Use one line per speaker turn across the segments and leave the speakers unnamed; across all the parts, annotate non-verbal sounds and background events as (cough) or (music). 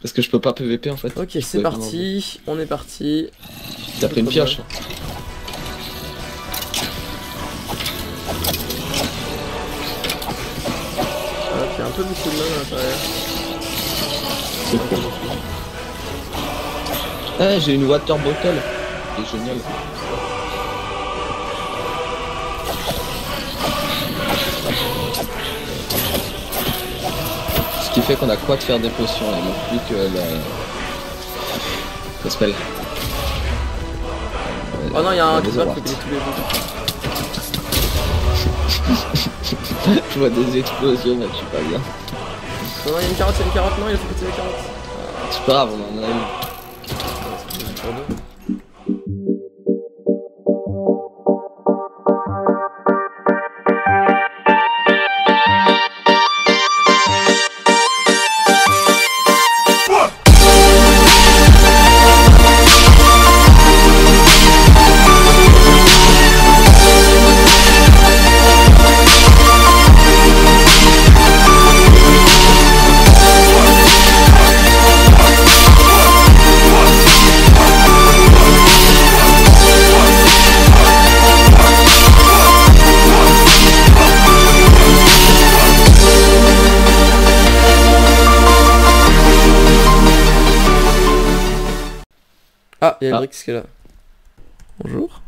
Parce que je peux pas PVP en fait.
Ok, c'est parti. On est parti.
T'as pris une pioche.
Hop, il y a un peu beaucoup de mobs à l'intérieur.
C'est cool. Ah, j'ai une water bottle. C'est génial. Qui fait qu'on a quoi de faire des potions, il manque plus que la... Ça s'appelle
Oh non, il y a un qui fait tous les bouts. (laughs)
Je vois des explosions, mais je suis pas bien.
Non, non, il y a une carotte, il y a une carotte. Non, il a fait péter la carotte.
C'est pas grave, on en a eu.
Il y a
Ah.
Brix qui est là. Bonjour.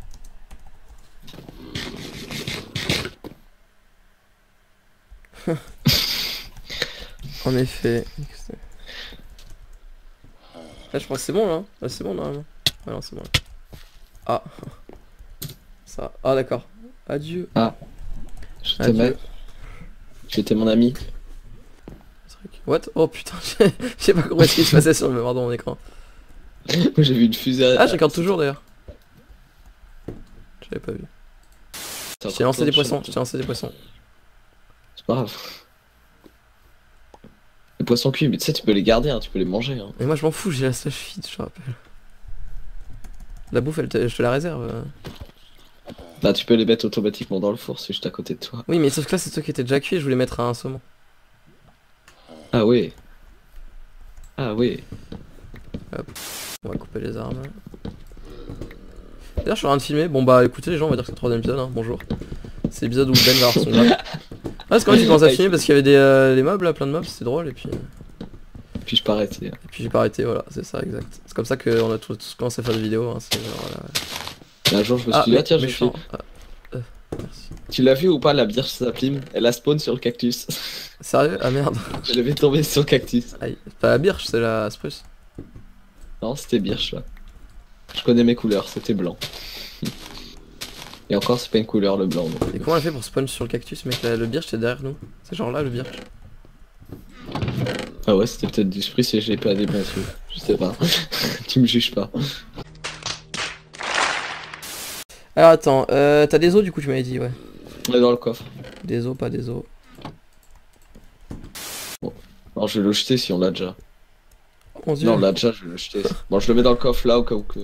(laughs) en effet. Là, je crois que c'est bon là. Là, c'est bon normalement. Ah non, c'est bon. Ah. Ça. Ah, d'accord. Adieu.
Je
Adieu.
t'aimais. J'étais mon ami.
What? Oh putain, je je sais pas comment est-ce qu'il se passait sur le mémoire de mon écran. (laughs)
J'ai vu une fusée.
Ah, je regarde toujours d'ailleurs. J'avais pas vu.
Encore
lancé des poissons, t'ai lancé des poissons.
C'est pas grave. Les poissons cuits, mais tu sais, tu peux les garder, hein, tu peux les manger. Hein.
Et moi je m'en fous, j'ai la slash feed, je te rappelle. La bouffe, elle te- je te la réserve. euh.
Bah, tu peux les mettre automatiquement dans le four, c'est juste à côté de toi.
Oui, mais sauf que là, c'est toi qui étais déjà cuit, je voulais mettre un saumon.
Ah oui. Ah oui.
On va couper les armes. D'ailleurs, je suis en train de filmer. Bon, bah écoutez, les gens, on va dire que c'est le troisième épisode, hein. bonjour. C'est l'épisode où Ben va avoir son grave. Ah, parce qu'en fait, j'ai commencé à filmer parce qu'il y avait des euh, les mobs là, plein de mobs, c'était drôle, et puis, et
Puis je peux arrêter.
puis j'ai pas arrêté, voilà, c'est ça, exact. C'est comme ça qu'on a tous, tous commencé à faire des vidéos, hein, c'est genre, voilà.
Et un jour, je me
Ah,
suis dit, ah tiens, je
méchant.
fais-
Ah, euh, merci.
Tu l'as vu ou pas, la bière saplim Elle a spawn sur le cactus.
Sérieux? Ah merde.
Je l'avais tombé sur le cactus.
Aïe. C'est pas la birche, c'est la spruce.
Non, c'était birch, là. Je connais mes couleurs, c'était blanc. (laughs) Et encore, c'est pas une couleur, le blanc. donc.
Et comment elle fait pour spawn sur le cactus, mec là, Le birch, c'est derrière nous. C'est genre là, le birch.
Ah ouais, c'était peut-être du spruce et j'ai pas des bons trucs. Je sais pas. (laughs) tu me juges pas.
Alors attends, euh, t'as des os du coup, tu m'avais dit, ouais.
On est dans le coffre.
Des os, pas des os.
Alors, je vais le jeter si on l'a déjà. Non, on l'a déjà, je vais le jeter. Bon, je le mets dans le coffre là au cas où que.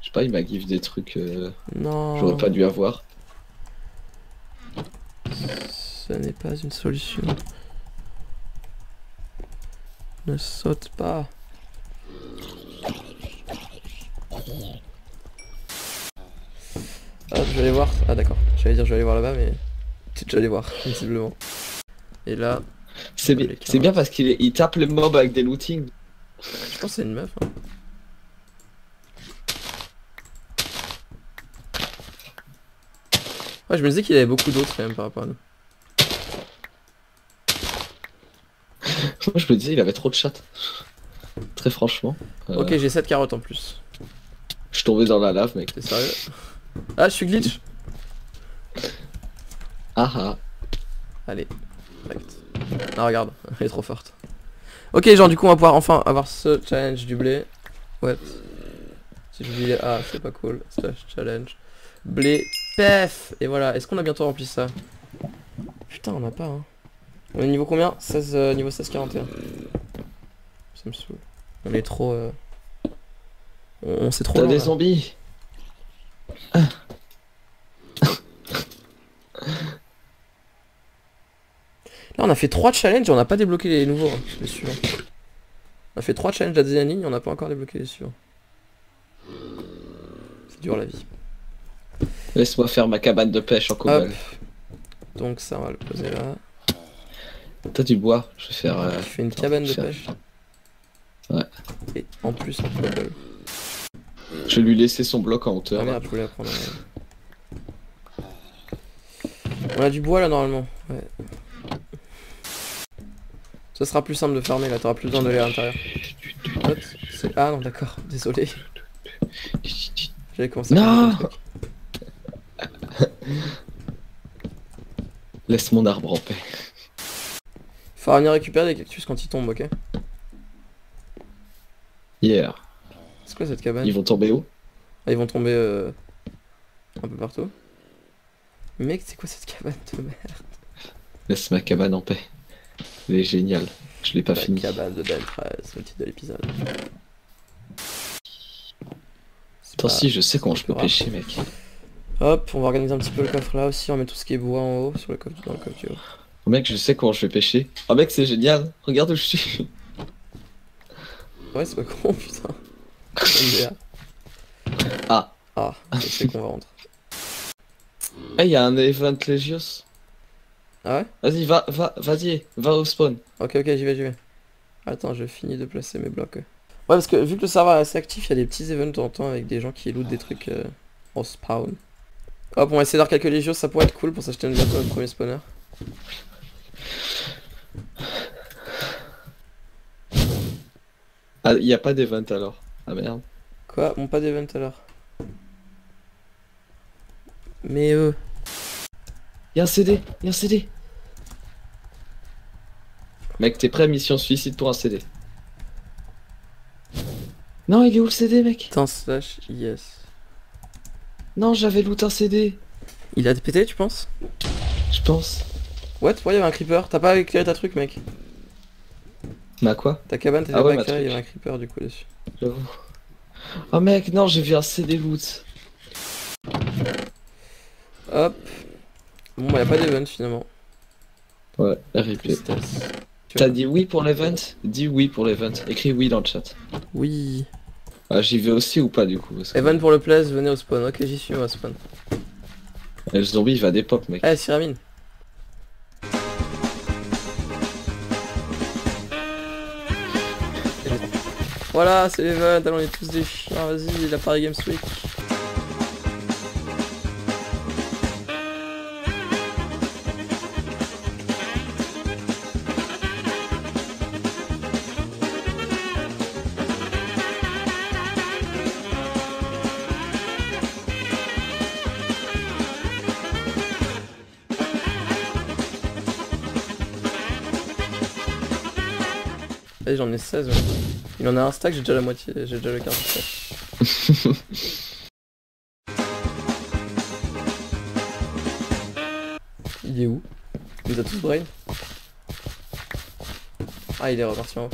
Je sais pas, il m'a give des trucs euh,
Non.
j'aurais pas dû avoir.
Ce n'est pas une solution. Ne saute pas. Ah, je vais aller voir. Ah, d'accord. J'allais dire, je vais aller voir là-bas, mais. Tu es déjà allé voir, visiblement. Et là,
C'est bien, bien parce qu'il il tape les mobs avec des lootings.
Je pense que c'est une meuf. hein. Ouais, je me disais qu'il avait beaucoup d'autres quand même par rapport à nous. (laughs)
Moi, je me disais, il avait trop de chattes. Très franchement. Euh,
Ok, j'ai 7 carottes en plus.
Je suis tombé dans la lave, mec.
T'es sérieux? Ah, je suis glitch
Ah ah.
Allez. Ah regarde, elle est trop forte. Ok, genre du coup on va pouvoir enfin avoir ce challenge du blé. Ouais. Si j'oublie les A, c'est pas cool. Slash challenge. Blé, pef Et voilà, est-ce qu'on a bientôt rempli ça? Putain, on a pas, hein. On est niveau combien? 16, euh, niveau 1641. Ça me saoule. On est trop... euh, On, on s'est trop
T'as des zombies?
On a fait 3 challenges et on n'a pas débloqué les nouveaux. hein, les suivants. On a fait 3 challenges à la deuxième ligne, on n'a pas encore débloqué les suivants. C'est dur la vie.
Laisse-moi faire ma cabane de pêche en.
Donc ça on va le poser là.
T'as du bois Je vais faire. euh,
Je fais une
attends,
cabane de pêche.
Ouais.
Et en plus en
faire- Je vais lui laisser son bloc en hauteur.
Ah merde, je voulais. On a du bois là normalement. Ouais. Ça sera plus simple de farmer là, t'auras plus besoin d'aller à l'intérieur. Ah non d'accord, désolé. J'avais commencé à
Non. (laughs) Laisse mon arbre en paix.
Faut venir récupérer des cactus quand ils tombent, ok
Hier.
C'est quoi cette cabane
Ils vont tomber où
Ah, ils vont tomber euh, un peu partout. Mec, c'est quoi cette cabane de merde
Laisse ma cabane en paix. Elle est géniale. Je l'ai pas
La
fini.
cabane de c'est le titre de l'épisode.
Attends, si, je sais comment je peux pêcher, mec.
Hop, on va organiser un petit peu le coffre là aussi, on met tout ce qui est bois en haut sur le coffre dans le coffre du haut.
Oh, mec, je sais comment je vais pêcher. Oh, mec, c'est génial. Regarde où je suis.
Ouais, c'est pas con, putain.
Ah.
Ah, je sais qu'on va rentrer.
Eh, il y a un event Legios.
Ah ouais
Vas-y, va, va, vas-y, va au spawn.
Ok, ok, j'y vais, j'y vais. Attends, je finis de placer mes blocs. Ouais, parce que vu que le serveur est assez actif, il y a des petits events de temps en temps avec des gens qui lootent des trucs euh, en spawn. Hop, on va essayer d'avoir quelques légios, ça pourrait être cool pour s'acheter une bientôt le premier spawner.
Ah, il y a pas d'event alors. Ah merde.
Quoi? Bon, pas d'event alors. Mais euh...
Il y a un CD, il y a un CD. Mec, t'es prêt mission suicide pour un CD Non, il est où le CD, mec
Putain, slash yes.
Non, j'avais loot un CD.
Il a pété, tu penses
Je pense.
What Ouais, il y avait un creeper. T'as pas éclairé ta truc, mec.
Bah quoi
Ta cabane, t'étais
Ah ouais,
pas
ma
éclairée, il y
truc.
avait un creeper du coup dessus.
J'avoue. Oh mec, non, j'ai vu un CD loot.
Hop. Bon, bah, y a pas d'event finalement.
Ouais, RIP. T'as dit oui pour l'event? Dis oui pour l'event. Écris oui dans le chat.
Oui.
Ah, j'y vais aussi ou pas du coup parce que-
Event pour le place, venez au spawn. Ok, j'y suis, moi, au spawn.
Eh, Le zombie il va des pop, mec.
Eh, Cyramine. Voilà, c'est l'event, allons on est tous des chiens, vas-y, la Paris Games Week. J'en ai 16. ouais. Il en a un stack, j'ai déjà la moitié, j'ai déjà le quart du stack. (laughs) Il est où? Il nous a tous brain Ah, il est reparti en haut.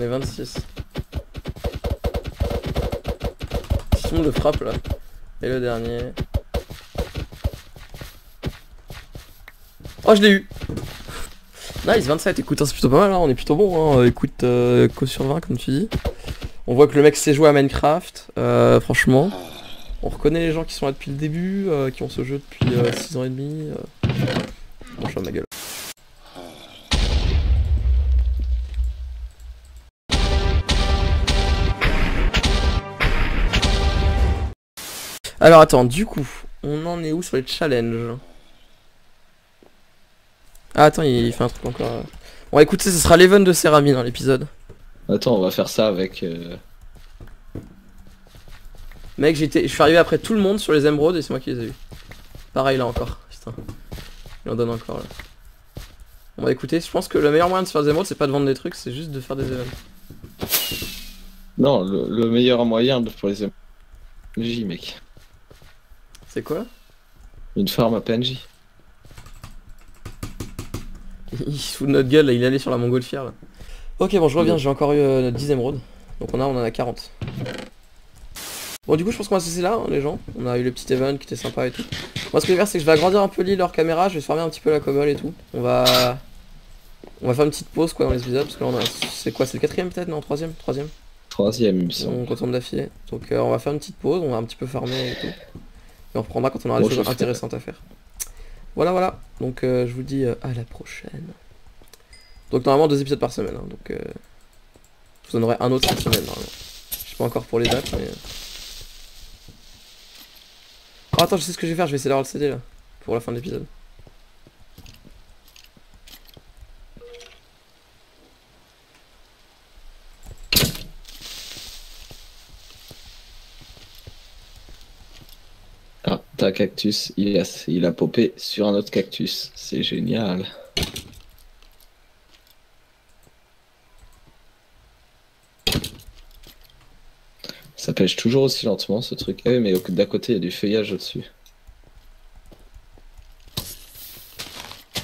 J'en ai 26. Si tout le frappe là. Et le dernier. Oh, je l'ai eu (laughs) Nice, 27, écoute, hein, c'est plutôt pas mal, hein, on est plutôt bon. Hein. Écoute, euh, co sur 20, comme tu dis. On voit que le mec sait jouer à Minecraft, euh, franchement. On reconnaît les gens qui sont là depuis le début, euh, qui ont ce jeu depuis 6 ans et demi. Euh... Bon, je ma gueule. Alors attends, du coup, on en est où sur les challenges Ah attends, il, il fait un truc encore. Bon écoutez, ce sera l'event de Céramine dans l'épisode.
Attends, on va faire ça avec. euh,
Mec, j'étais, je suis arrivé après tout le monde sur les émeraudes et c'est moi qui les ai eu. Pareil là encore, putain. Il en donne encore là. Bon bah écoutez, je pense que le meilleur moyen de se faire des émeraudes, c'est pas de vendre des trucs, c'est juste de faire des events.
Non, le, le meilleur moyen de- pour les MJ, mec.
C'est quoi?
Une farm à PNJ. (laughs)
Il se fout de notre gueule, là, il est allé sur la montgolfière là. Ok, bon, je reviens, j'ai encore eu euh, notre 10 émeraudes. Donc on a, on en a 40. Bon, du coup, je pense qu'on va se laisser là, hein, les gens. On a eu le petit event qui était sympa et tout. Moi, ce que je vais faire, c'est que je vais agrandir un peu l'île hors caméra. Je vais se farmer un petit peu la cobble et tout. On va. On va faire une petite pause quoi dans les épisodes parce que là on a. C'est quoi C'est le quatrième peut-être? Non, troisième Troisième
Troisième, il me semble.
On retombe d'affilée. Donc euh, on va faire une petite pause, on va un petit peu farmer et tout. Et on reprendra quand on aura des choses intéressantes à faire. Voilà, voilà. Donc euh, je vous dis euh, à la prochaine. Donc normalement deux épisodes par semaine. hein, donc euh, je vous en aurai un autre cette semaine normalement. Je sais pas encore pour les dates, mais. Oh attends, je sais ce que je vais faire. Je vais essayer d'avoir le CD là pour la fin de l'épisode.
Ah, t'as cactus, il a, il a popé sur un autre cactus. C'est génial. Ça pêche toujours aussi lentement ce truc. Eh, mais d'à côté il y a du feuillage au-dessus.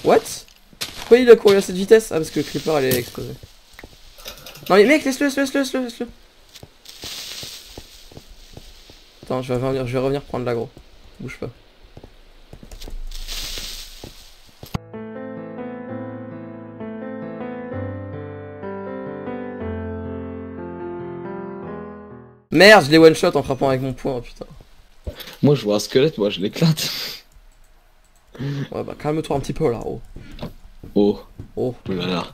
What? Pourquoi il a couru à cette vitesse? Ah parce que le creeper elle est explosé. Non mais mec laisse-le, laisse-le, laisse-le, laisse-le. Attends, je vais revenir, je vais revenir prendre l'agro. Bouge pas. Merde, je l'ai one shot en frappant avec mon poing, putain.
Moi je vois un squelette, moi je l'éclate.
Ouais bah calme-toi un petit peu là, oh.
Oh,
Oh,
oh là là.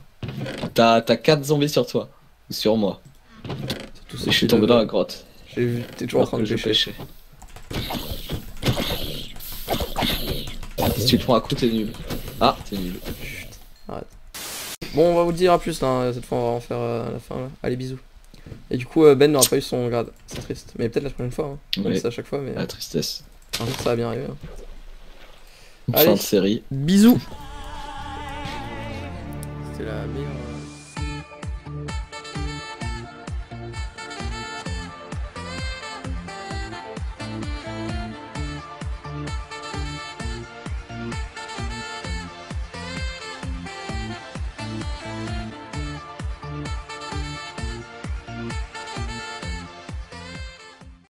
T'as t'as 4 zombies sur toi. Ou sur moi. Et je suis tombé dans la grotte.
J'ai vu, t'es toujours en train de
je
pêcher.
Si tu te prends un coup, t'es nul. Ah, t'es nul.
Bon, on va vous le dire à plus là, cette fois on va en faire euh, à la fin là. Allez, bisous. Et du coup, euh, Ben n'aura pas eu son grade, c'est triste. Mais peut-être la prochaine fois, hein. On
Ouais.
ça à chaque fois, mais
La tristesse.
un jour ça va bien arriver. hein.
Fin
Allez.
de série.
Bisous C'était la meilleure. euh,